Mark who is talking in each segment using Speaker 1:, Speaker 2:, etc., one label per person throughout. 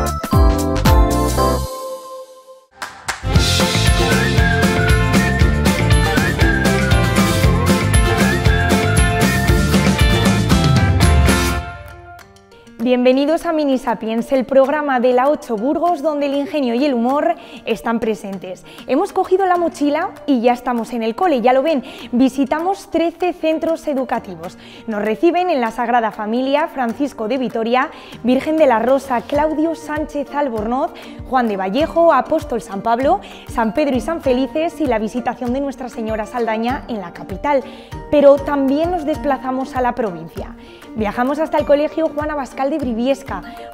Speaker 1: Bye. Bienvenidos a Mini Sapiens, el programa de la 8 Burgos donde el ingenio y el humor están presentes. Hemos cogido la mochila y ya estamos en el cole, ya lo ven, visitamos 13 centros educativos. Nos reciben en la Sagrada Familia Francisco de Vitoria, Virgen de la Rosa, Claudio Sánchez Albornoz, Juan de Vallejo, Apóstol San Pablo, San Pedro y San Felices y la visitación de Nuestra Señora Saldaña en la capital. Pero también nos desplazamos a la provincia. Viajamos hasta el Colegio Juana Bascal de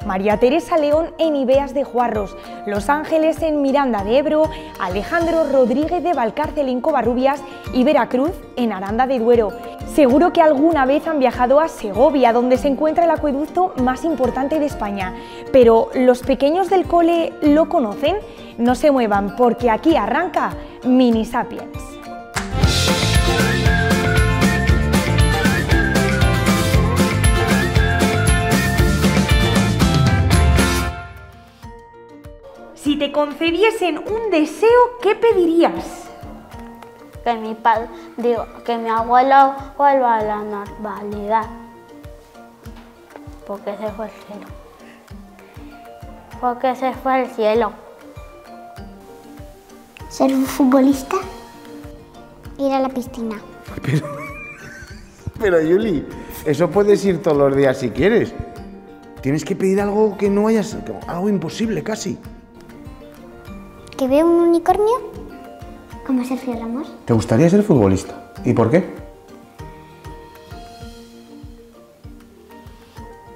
Speaker 1: María Teresa León en Ibeas de Juarros, Los Ángeles en Miranda de Ebro, Alejandro Rodríguez de Valcárcel en Covarrubias y Veracruz en Aranda de Duero. Seguro que alguna vez han viajado a Segovia, donde se encuentra el acueducto más importante de España. Pero ¿los pequeños del cole lo conocen? No se muevan porque aquí arranca Mini Sapiens. Si te concediesen un deseo, ¿qué pedirías?
Speaker 2: que mi padre, digo, que mi abuelo vuelva a la normalidad. Porque se fue al cielo. Porque se fue al cielo.
Speaker 3: Ser un futbolista. Ir a la piscina.
Speaker 4: Pero, pero Yuli, eso puedes ir todos los días si quieres. Tienes que pedir algo que no hayas, algo imposible casi.
Speaker 3: Que veo un unicornio. Como Sergio Ramos.
Speaker 4: ¿Te gustaría ser futbolista? ¿Y por qué?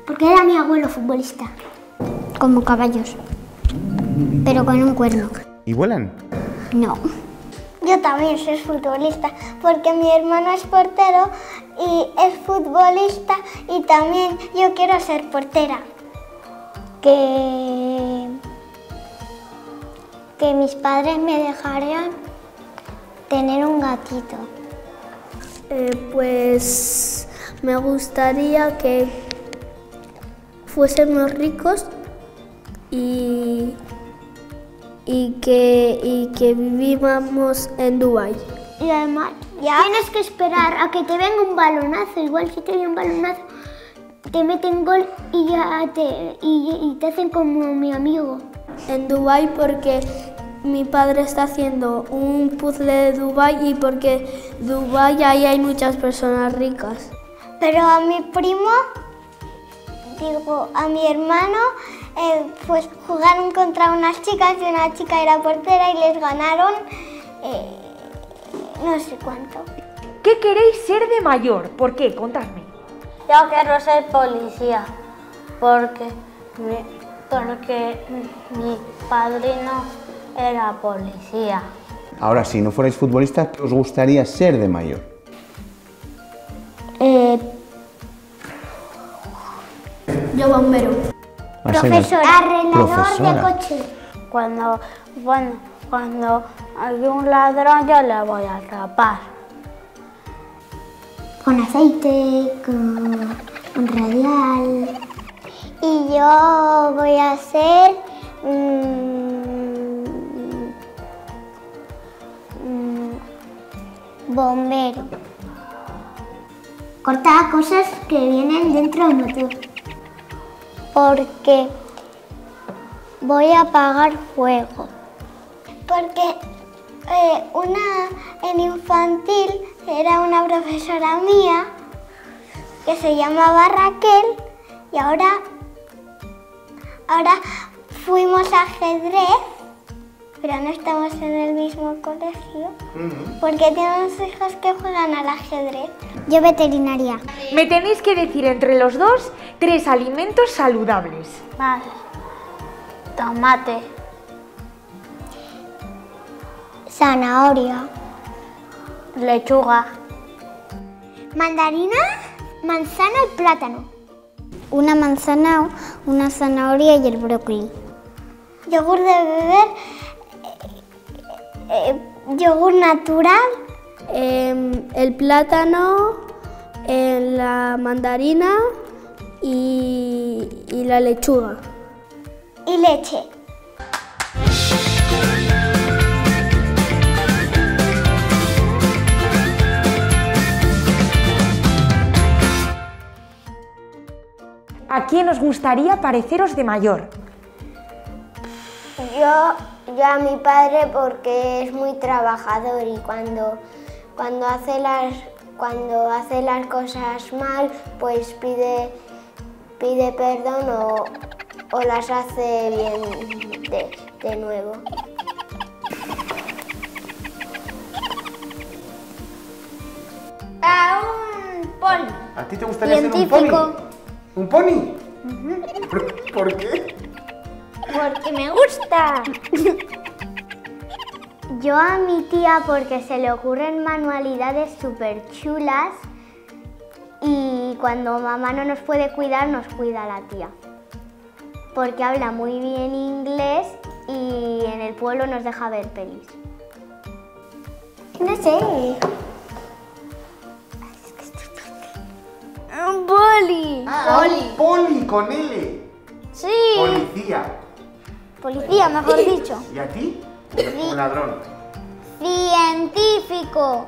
Speaker 3: Porque era mi abuelo futbolista. Como caballos. Pero con un cuerno.
Speaker 4: ¿Y vuelan?
Speaker 3: No. Yo también soy futbolista porque mi hermano es portero y es futbolista y también yo quiero ser portera. Que que mis padres me dejarían tener un gatito.
Speaker 5: Eh, pues me gustaría que fuésemos ricos y, y, que, y que vivíamos en Dubái.
Speaker 3: Y además, tienes que esperar a que te venga un balonazo. Igual si te viene un balonazo, te meten gol y ya te, y, y te hacen como mi amigo.
Speaker 5: En Dubái porque mi padre está haciendo un puzzle de Dubái y porque Dubái ahí hay muchas personas ricas.
Speaker 3: Pero a mi primo, digo, a mi hermano, eh, pues jugaron contra unas chicas y una chica era portera y les ganaron eh, no sé cuánto.
Speaker 1: ¿Qué queréis ser de mayor? ¿Por qué? Contadme.
Speaker 2: Yo quiero ser policía porque mi, porque mi padrino era policía.
Speaker 4: Ahora, si no fuerais futbolistas, ¿qué os gustaría ser de mayor?
Speaker 3: Eh,
Speaker 5: Yo bombero.
Speaker 4: Ser-
Speaker 3: profesora, arreglador
Speaker 4: Profesora.
Speaker 3: de coche.
Speaker 2: Cuando, bueno, cuando hay un ladrón yo le voy a atrapar.
Speaker 3: Con aceite, con un radial. Y yo voy a hacer mm, bombero. Corta cosas que vienen dentro del motor. Porque voy a apagar fuego. Porque eh, una en infantil era una profesora mía que se llamaba Raquel y ahora, ahora fuimos a ajedrez, pero no estamos en el mismo colegio, porque tenemos hijos que juegan al ajedrez. Yo veterinaria.
Speaker 1: Me tenéis que decir entre los dos tres alimentos saludables.
Speaker 2: Más tomate,
Speaker 3: Zanahoria.
Speaker 2: lechuga,
Speaker 3: Mandarina, manzana y plátano. Una manzana, una zanahoria y el brócoli. Yogur de beber, eh, yogur natural
Speaker 5: Em, el plátano, la mandarina y, y la lechuga.
Speaker 3: y y leche.
Speaker 1: ¿A quién os gustaría pareceros de mayor?
Speaker 3: Yo, yo a mi padre porque es muy trabajador y cuando, cuando, hace las, cuando hace las cosas mal, pues pide, pide perdón o, o las hace bien de, de nuevo. A un poli.
Speaker 4: ¿A ti te gustaría ser un
Speaker 3: Científico.
Speaker 4: pony? ¿Un pony? ¿Por, por qué?
Speaker 3: Porque me gusta. Yo a mi tía porque se le ocurren manualidades súper chulas y cuando mamá no nos puede cuidar nos cuida la tía. Porque habla muy bien inglés y en el pueblo nos deja ver pelis. No sé. Un boli.
Speaker 4: Ah, un poli con L.
Speaker 3: Sí.
Speaker 4: Policía.
Speaker 3: Policía, mejor dicho.
Speaker 4: ¿Y a ti? Un ladrón.
Speaker 3: Científico.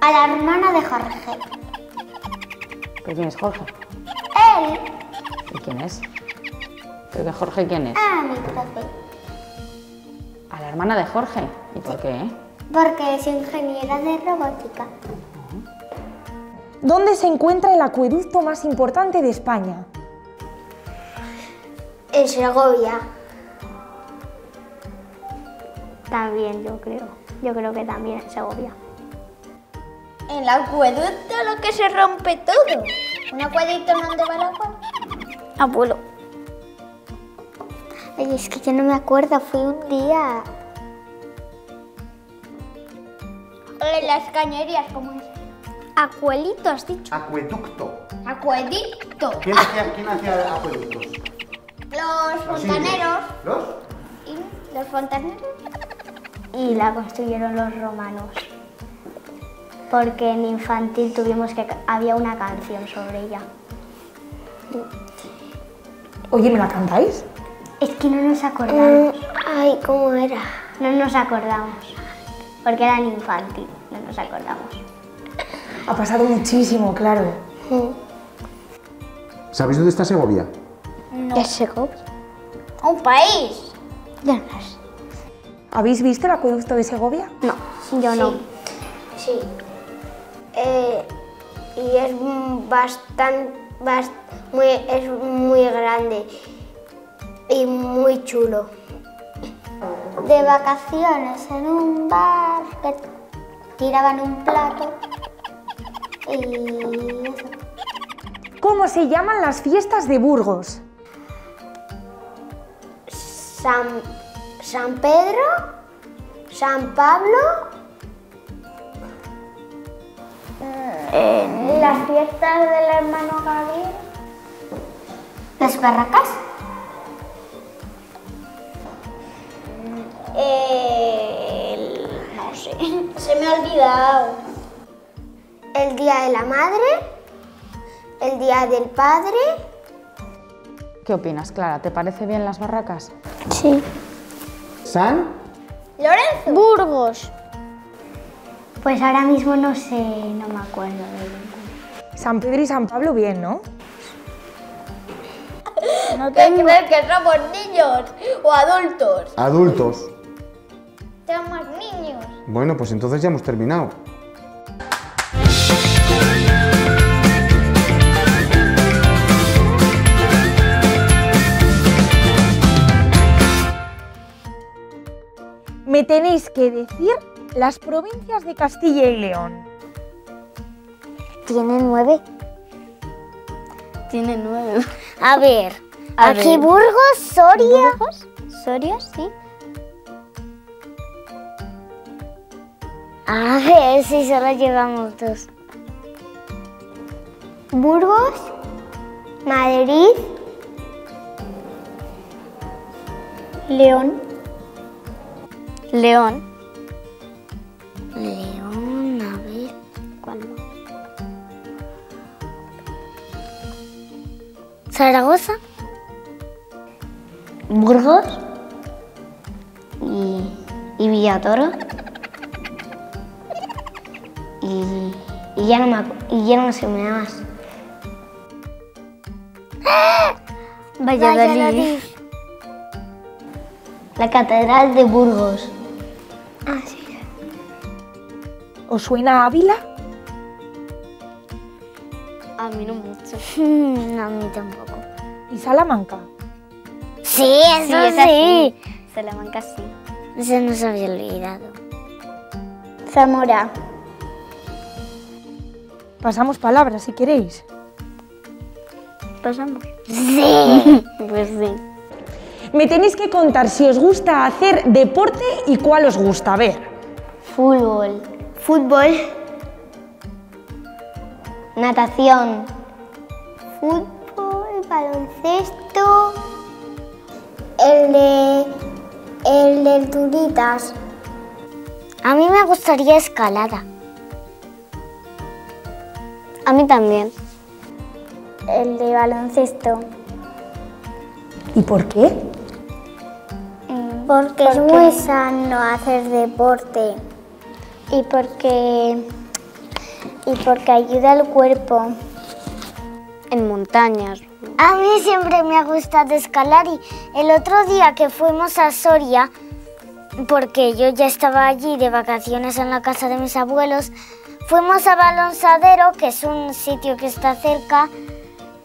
Speaker 3: A la hermana de Jorge.
Speaker 6: ¿Pero quién es Jorge?
Speaker 3: Él.
Speaker 6: ¿Y quién es? ¿Pero que Jorge quién es?
Speaker 3: Ah, mi profe.
Speaker 6: A la hermana de Jorge. ¿Y por qué?
Speaker 3: Porque es ingeniera de robótica.
Speaker 1: ¿Dónde se encuentra el acueducto más importante de España?
Speaker 3: En Segovia. También, yo creo. Yo creo que también en Segovia. El acueducto lo que se rompe todo. ¿Un acueducto dónde va el agua? Abuelo. Ay, es que yo no me acuerdo, fue un día. En las cañerías, ¿cómo es? Acuelito, has dicho.
Speaker 4: Acueducto.
Speaker 3: Acueducto.
Speaker 4: ¿Quién hacía, quién hacía acueductos?
Speaker 3: Los fontaneros.
Speaker 4: ¿Los?
Speaker 3: ¿Y los fontaneros? Y la construyeron los romanos. Porque en infantil tuvimos que había una canción sobre ella.
Speaker 1: Oye, ¿me la cantáis?
Speaker 3: Es que no nos acordamos. ay, ¿cómo era? No nos acordamos. Porque era en infantil, no nos acordamos.
Speaker 1: Ha pasado muchísimo, claro.
Speaker 4: ¿Sabéis dónde está Segovia?
Speaker 3: ¿Es Segovia? ¡Un país! Ya no sé.
Speaker 1: ¿Habéis visto el acueducto de Segovia?
Speaker 3: No, yo no. Sí. Eh, y es bastante, muy, es muy grande y muy chulo. De vacaciones en un bar que tiraban un plato y eso.
Speaker 1: ¿Cómo se llaman las fiestas de Burgos?
Speaker 3: San, San Pedro, San Pablo, las fiestas del hermano Gabriel, las barracas, el, no sé, se me ha olvidado. El día de la madre, el día del padre.
Speaker 6: ¿Qué opinas, Clara? ¿Te parece bien las barracas?
Speaker 3: Sí.
Speaker 4: ¿San?
Speaker 3: Lorenzo. Burgos. Pues ahora mismo no sé, no me acuerdo de ninguno.
Speaker 1: San Pedro y San Pablo, bien, ¿no?
Speaker 3: No te crees que somos niños o adultos?
Speaker 4: Adultos.
Speaker 3: Somos niños.
Speaker 4: Bueno, pues entonces ya hemos terminado.
Speaker 1: Tenéis que decir las provincias de Castilla y León.
Speaker 3: Tiene nueve.
Speaker 2: Tiene nueve.
Speaker 3: A ver,
Speaker 2: A
Speaker 3: aquí
Speaker 2: ver.
Speaker 3: Burgos, Soria. Soria, sí. A ver si solo llevamos dos. Burgos, Madrid, León.
Speaker 2: León.
Speaker 3: León, a ver, ¿cuál más? Zaragoza.
Speaker 2: Burgos y, y Villatoro. Y, y ya no me, y ya no sé más. Valladolid. La Catedral de Burgos.
Speaker 1: ¿Os suena Ávila?
Speaker 2: A mí no mucho. no, a mí tampoco.
Speaker 1: ¿Y Salamanca?
Speaker 7: Sí, eso
Speaker 2: esa
Speaker 7: sí.
Speaker 2: Salamanca sí.
Speaker 7: Eso no se había olvidado. Zamora.
Speaker 1: Pasamos palabras si queréis.
Speaker 2: ¿Pasamos?
Speaker 7: Sí.
Speaker 2: Pues sí.
Speaker 1: Me tenéis que contar si os gusta hacer deporte y cuál os gusta. A ver,
Speaker 2: Fútbol.
Speaker 7: Fútbol.
Speaker 2: Natación.
Speaker 7: Fútbol, baloncesto. El de. El de turitas. A mí me gustaría escalada.
Speaker 2: A mí también.
Speaker 7: El de baloncesto.
Speaker 1: ¿y por qué?
Speaker 7: Porque es muy sano hacer deporte. Y porque. Y porque ayuda al cuerpo.
Speaker 2: En montañas.
Speaker 7: A mí siempre me ha gustado escalar y el otro día que fuimos a Soria, porque yo ya estaba allí de vacaciones en la casa de mis abuelos, fuimos a Balonsadero, que es un sitio que está cerca,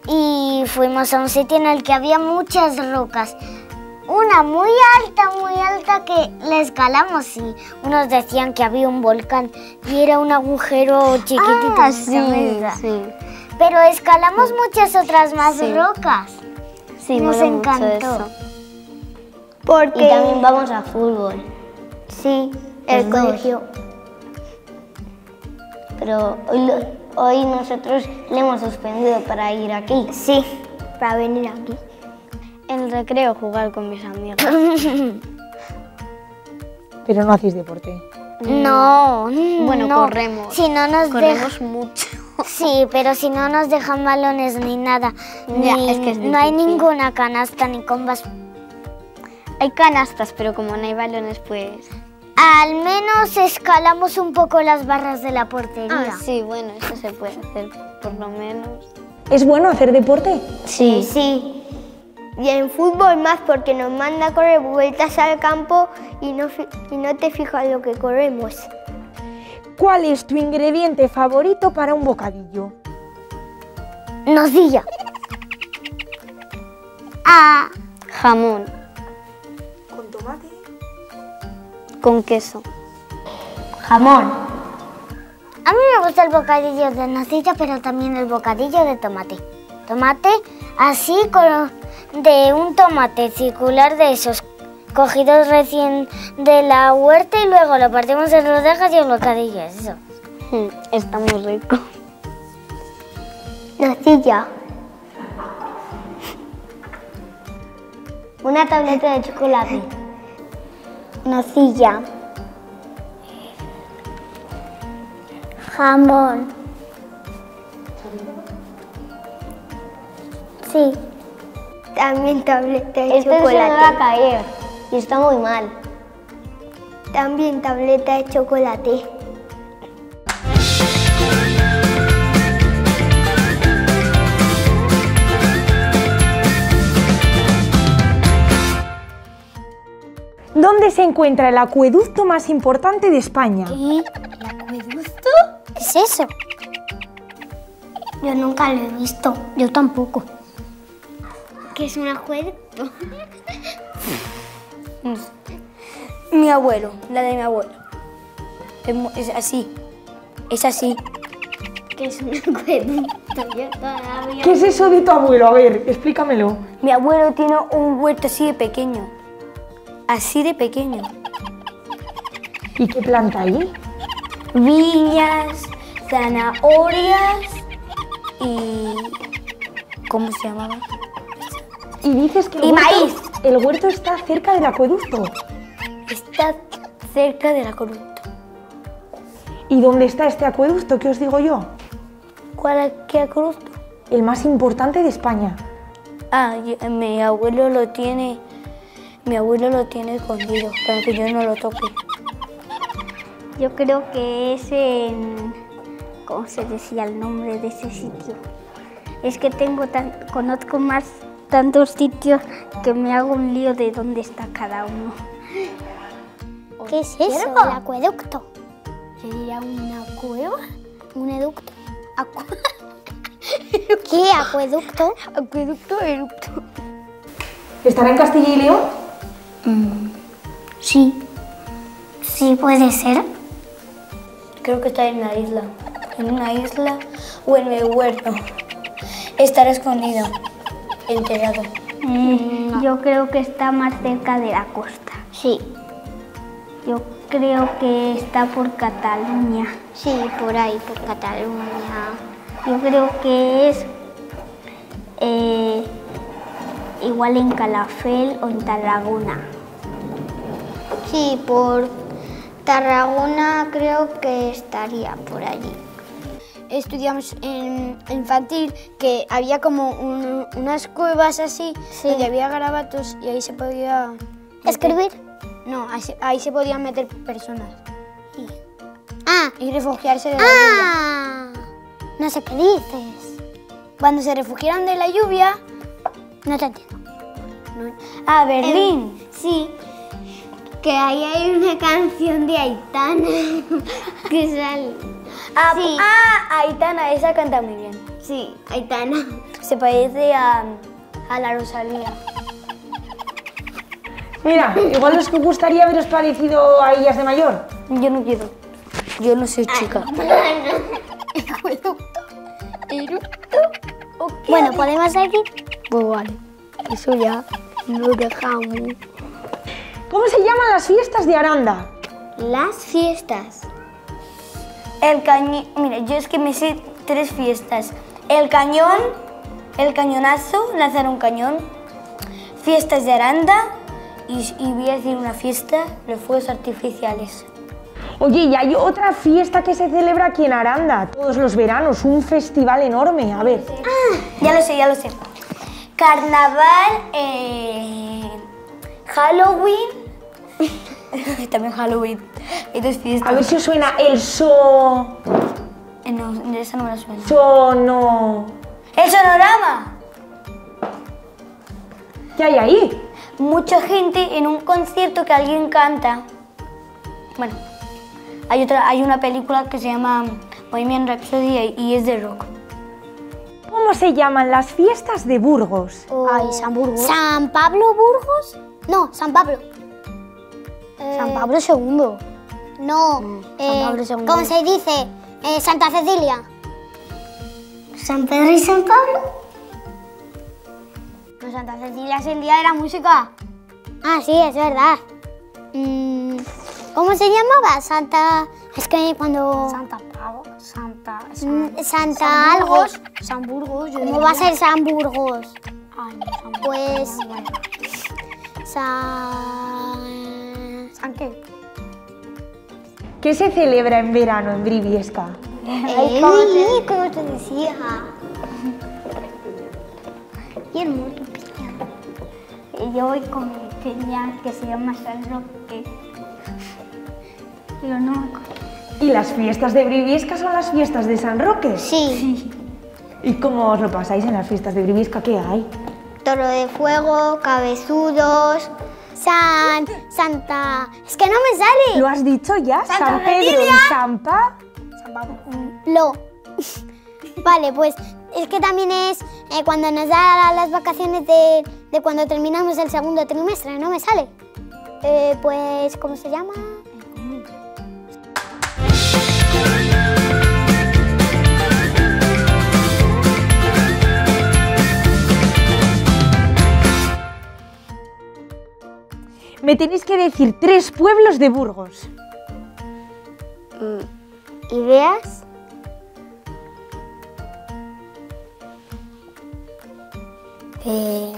Speaker 7: y fuimos a un sitio en el que había muchas rocas. Una muy alta, muy alta que la escalamos y unos decían que había un volcán y era un agujero chiquitito.
Speaker 2: Ah, sí,
Speaker 7: esa mesa.
Speaker 2: sí.
Speaker 7: Pero escalamos muchas otras más
Speaker 2: Sí.
Speaker 7: rocas.
Speaker 2: Sí,
Speaker 7: Nos encantó.
Speaker 2: eso.
Speaker 7: Porque
Speaker 2: Y también vamos a fútbol.
Speaker 7: sí,
Speaker 2: Los
Speaker 7: el
Speaker 2: dos.
Speaker 7: colegio.
Speaker 2: Pero hoy nosotros le hemos suspendido para ir aquí.
Speaker 7: Sí, para venir aquí.
Speaker 2: El recreo jugar con mis amigos.
Speaker 1: Pero no hacéis deporte.
Speaker 7: No,
Speaker 2: Bueno,
Speaker 7: no.
Speaker 2: corremos.
Speaker 7: Si no nos
Speaker 2: Corremos mucho.
Speaker 7: Sí, pero si no nos dejan balones ni nada,
Speaker 2: Ya,
Speaker 7: ni-
Speaker 2: es que es
Speaker 7: no hay ninguna canasta ni combas.
Speaker 2: Hay canastas, pero como no hay balones, pues...
Speaker 7: Al menos escalamos un poco las barras de la portería.
Speaker 2: Ah, sí, bueno, eso se puede hacer, por lo menos.
Speaker 1: ¿Es bueno hacer deporte?
Speaker 2: Sí.
Speaker 7: Sí. Y en fútbol más porque nos manda a correr vueltas al campo y no, y no te fijas lo que corremos.
Speaker 1: ¿Cuál es tu ingrediente favorito para un bocadillo?
Speaker 7: Nocilla. Ah,
Speaker 2: Jamón.
Speaker 1: ¿Con tomate?
Speaker 2: Con queso.
Speaker 7: jamón. A mí me gusta el bocadillo de nocilla, pero también el bocadillo de tomate. Tomate así con, de un tomate circular de esos cogidos recién de la huerta y luego lo partimos en rodajas y el bocadillo es eso.
Speaker 2: Mm, Está muy rico.
Speaker 7: Nocilla.
Speaker 2: Una tableta de chocolate.
Speaker 7: Nocilla. Jamón. Sí. También tableta de
Speaker 2: Este se va a caer y está muy mal.
Speaker 7: También tableta de chocolate.
Speaker 1: ¿Dónde se encuentra el acueducto más importante de España?
Speaker 7: ¿Y el acueducto? ¿Qué es eso? Yo nunca lo he visto. Yo tampoco. ¿Qué es un acueducto?
Speaker 8: Mi abuelo, la de mi abuelo. Es, así. Es así.
Speaker 7: ¿Qué es un acueducto? Yo todavía...
Speaker 1: ¿Qué es eso de tu abuelo? A ver, explícamelo.
Speaker 8: Mi abuelo tiene un huerto así de pequeño. Así de pequeño.
Speaker 1: ¿Y qué planta ahí?
Speaker 8: Viñas, zanahorias y. ¿Cómo se llamaba?
Speaker 1: Y dices que el
Speaker 8: Y
Speaker 1: huerto,
Speaker 8: maíz.
Speaker 1: el huerto está cerca del acueducto.
Speaker 8: Está cerca de la corrupta.
Speaker 1: ¿Y dónde está este acueducto? ¿Qué os digo yo?
Speaker 8: ¿Cuál qué corrupto?
Speaker 1: El más importante de España.
Speaker 8: Ah, y- mi abuelo lo tiene mi abuelo lo tiene escondido para que yo no lo toque.
Speaker 9: Yo creo que es en... ¿Cómo se decía el nombre de ese sitio? Es que tengo tan, conozco más tantos sitios que me hago un lío de dónde está cada uno.
Speaker 10: ¿Qué es eso? El acueducto.
Speaker 9: ¿Sería una cueva?
Speaker 10: ¿Un educto? ¿Qué acueducto?
Speaker 8: Acueducto, eructo.
Speaker 1: ¿Estará en Castilla y León?
Speaker 10: Sí. Sí, puede ser.
Speaker 8: Creo que está en una isla. En una isla o en el huerto. Estará escondido, enterrado.
Speaker 9: Mm, Yo creo que está más cerca de la costa.
Speaker 10: Sí.
Speaker 9: Yo creo que está por Cataluña.
Speaker 10: Sí, por ahí, por Cataluña.
Speaker 9: Yo creo que es eh, igual en Calafel o en Tarragona.
Speaker 10: Sí, por Tarragona creo que estaría por allí.
Speaker 8: Estudiamos en infantil que había como un- unas cuevas así donde había garabatos y ahí se podía... meter-
Speaker 10: ¿Escribir?
Speaker 8: No, ahí se, ahí se podían meter personas
Speaker 10: Ah,
Speaker 8: y refugiarse de la lluvia.
Speaker 10: ah. No sé qué dices.
Speaker 8: Cuando se refugiaron de la lluvia...
Speaker 10: No te entiendo.
Speaker 8: A Berlín.
Speaker 10: Sí, que ahí hay una canción de Aitana que sale.
Speaker 8: Ah,
Speaker 10: Sí.
Speaker 8: ah, Aitana, esa canta muy bien.
Speaker 10: Sí, Aitana.
Speaker 8: Se parece a, a la Rosalía.
Speaker 1: Mira, igual os gustaría haberos parecido a ellas de mayor.
Speaker 8: Yo no quiero. Yo no soy chica.
Speaker 10: Bueno, ¿podemos seguir?
Speaker 8: Pues vale. Eso ya lo dejamos.
Speaker 1: ¿Cómo se llaman las fiestas de Aranda?
Speaker 10: Las fiestas.
Speaker 8: El cañón. Mira, yo es que me sé tres fiestas: el cañón, el cañonazo, lanzar un cañón, fiestas de Aranda y, y voy a decir una fiesta, los fuegos artificiales.
Speaker 1: Oye, y hay otra fiesta que se celebra aquí en Aranda, todos los veranos, un festival enorme. A ver,
Speaker 8: Ya lo sé, ya lo sé. Carnaval, eh, Halloween. También Halloween. Hay dos fiestas.
Speaker 1: a ver si os suena el so...
Speaker 8: Eh, no, esa no me la suena.
Speaker 1: sono...
Speaker 8: ¡El sonorama!
Speaker 1: ¿Qué hay ahí?
Speaker 8: Mucha gente en un concierto que alguien canta. Bueno, hay otra, hay una película que se llama Bohemian Rhapsody y es de rock.
Speaker 1: ¿Cómo se llaman las fiestas de Burgos?
Speaker 10: Ay, San Burgos. ¿San Pablo Burgos? No, San Pablo.
Speaker 8: San Pablo II.
Speaker 10: No, eh,
Speaker 8: Pablo II.
Speaker 10: ¿cómo se dice? Eh, Santa Cecilia. ¿San Pedro y San Pablo?
Speaker 8: No, Santa Cecilia es el día de la música.
Speaker 10: Ah, sí, es verdad. Mm, ¿Cómo se llamaba? Santa... Es que cuando...
Speaker 8: Santa Pablo, Santa...
Speaker 10: Mm, Santa algo.
Speaker 8: San Burgos. yo
Speaker 10: ¿Cómo
Speaker 8: diría.
Speaker 10: va a ser San Burgos?
Speaker 8: Ay, San Burgos.
Speaker 10: Pues... San...
Speaker 8: ¿San qué?
Speaker 1: ¿Qué se celebra en verano en Briviesca?
Speaker 10: Eh, ¿Cómo te decía? Y el mundo
Speaker 9: Y Yo voy con mi peña que se llama San Roque. Pero no me acuerdo.
Speaker 1: ¿Y las fiestas de Briviesca son las fiestas de San Roque?
Speaker 10: Sí.
Speaker 1: ¿Y cómo os lo pasáis en las fiestas de Briviesca? ¿Qué hay?
Speaker 10: Toro de fuego, cabezudos, San... Santa... Es que no me sale.
Speaker 1: ¿Lo has dicho ya?
Speaker 10: Santa
Speaker 1: ¿San Pedro
Speaker 10: Cecilia.
Speaker 1: y San Pa?
Speaker 10: Lo. Vale, pues es que también es eh, cuando nos da las vacaciones de, de cuando terminamos el segundo trimestre, no me sale. Eh, pues, ¿cómo se llama?
Speaker 1: Me tenéis que decir tres pueblos de Burgos.
Speaker 10: ¿Ideas?
Speaker 8: Eh,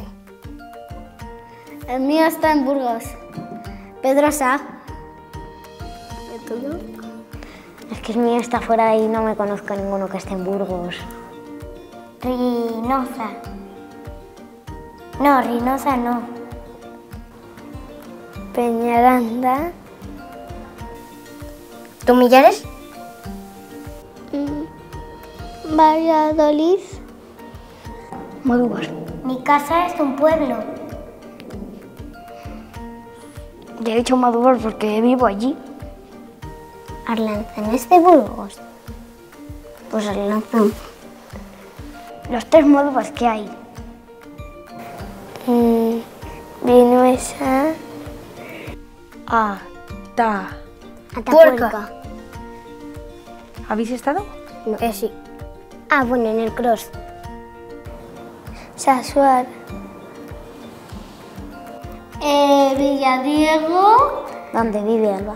Speaker 8: el mío está en Burgos. Pedrosa. ¿El tuyo?
Speaker 10: Es que el mío está fuera y no me conozco ninguno que esté en Burgos.
Speaker 8: Rinoza. No, Rinoza no.
Speaker 5: Peñaranda.
Speaker 8: ¿Tú Millares?
Speaker 2: Valladolid.
Speaker 8: Modúvar.
Speaker 3: Mi casa es un pueblo.
Speaker 8: Ya he dicho Modúvar porque vivo allí.
Speaker 3: Arlanzán es de Burgos.
Speaker 8: Pues Arlanzán. Los tres Modúvars que hay.
Speaker 5: Mm, Vinuesa.
Speaker 1: A, ta.
Speaker 3: Atapuerca.
Speaker 1: ¿Habéis estado?
Speaker 8: Eh, sí.
Speaker 3: Ah, bueno, en el cross.
Speaker 5: Sasuar.
Speaker 2: Eh, Villadiego.
Speaker 8: ¿Dónde vive Alba?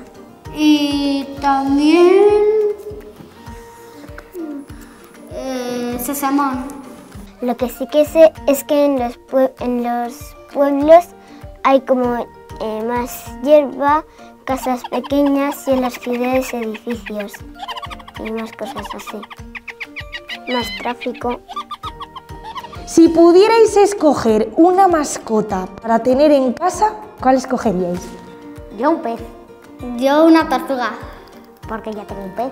Speaker 2: Y también. Eh, Sesamón.
Speaker 3: Lo que sí que sé es que en los, pue- en los pueblos hay como eh, más hierba, casas pequeñas y en las ciudades edificios y más cosas así. Más tráfico.
Speaker 1: Si pudierais escoger una mascota para tener en casa, ¿cuál escogeríais?
Speaker 3: Yo un pez,
Speaker 2: Yo una tortuga.
Speaker 3: porque ya tengo un pez.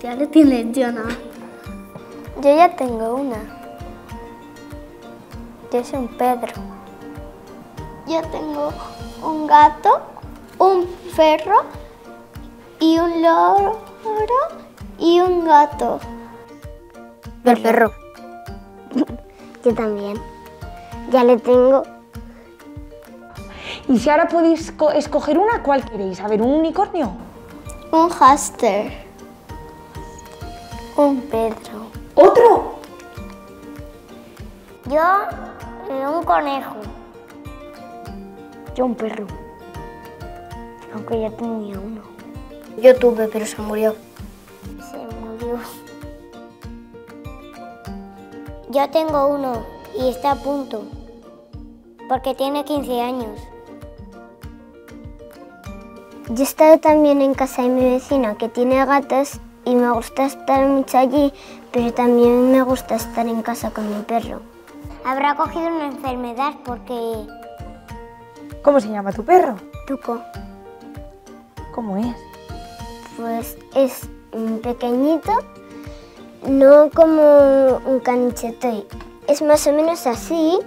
Speaker 2: Ya lo tienes, yo no.
Speaker 5: Yo ya tengo una. Yo soy un Pedro.
Speaker 2: Yo tengo un gato, un perro y un loro y un gato.
Speaker 8: El perro.
Speaker 3: Yo también. Ya le tengo.
Speaker 1: Y si ahora podéis co- escoger una, ¿cuál queréis? A ver, ¿un unicornio?
Speaker 2: Un hámster.
Speaker 5: Un Pedro.
Speaker 1: ¿Otro?
Speaker 3: Yo eh, un conejo.
Speaker 8: Yo un perro.
Speaker 3: Aunque ya tenía uno.
Speaker 8: Yo tuve, pero se murió.
Speaker 3: Se murió. Yo tengo uno y está a punto. Porque tiene 15 años. Yo he estado también en casa de mi vecina que tiene gatos y me gusta estar mucho allí, pero también me gusta estar en casa con mi perro. Habrá cogido una enfermedad porque...
Speaker 1: ¿Cómo se llama tu perro?
Speaker 3: Tuco.
Speaker 1: ¿Cómo es?
Speaker 3: Pues es pequeñito, no como un canichetoy. Es más o menos así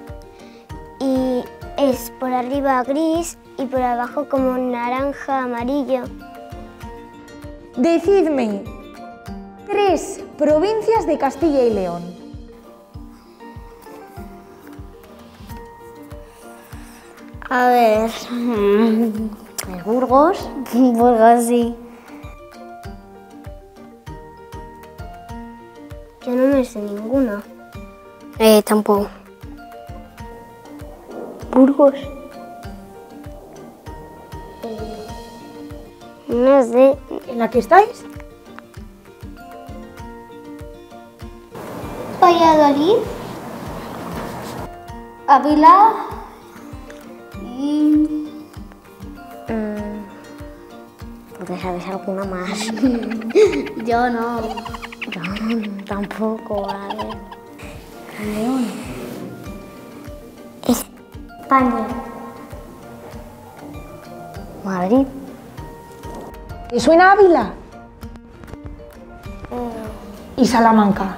Speaker 3: y es por arriba gris y por abajo como naranja, amarillo.
Speaker 1: Decidme tres provincias de Castilla y León.
Speaker 2: A ver.
Speaker 3: El Burgos,
Speaker 2: Burgos, sí.
Speaker 3: yo no me sé ninguno.
Speaker 8: Eh, tampoco. Burgos.
Speaker 3: No sé,
Speaker 1: ¿En la que estáis?
Speaker 2: Valladolid. Ávila.
Speaker 3: Sabes alguna más?
Speaker 2: Yo no.
Speaker 3: Yo tampoco, a ver. España.
Speaker 8: Madrid.
Speaker 1: ¿Te suena Ávila? ¿Y Salamanca?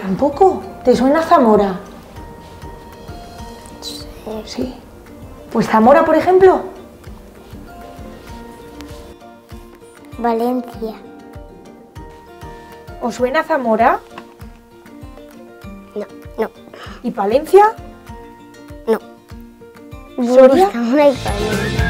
Speaker 1: ¿Tampoco? ¿Te suena Zamora? Sí. Pues Zamora, por ejemplo.
Speaker 3: Valencia.
Speaker 1: ¿Os suena Zamora?
Speaker 3: No, no,
Speaker 1: ¿Y Palencia?
Speaker 3: no.
Speaker 1: ¿Soria?
Speaker 3: Y Palencia.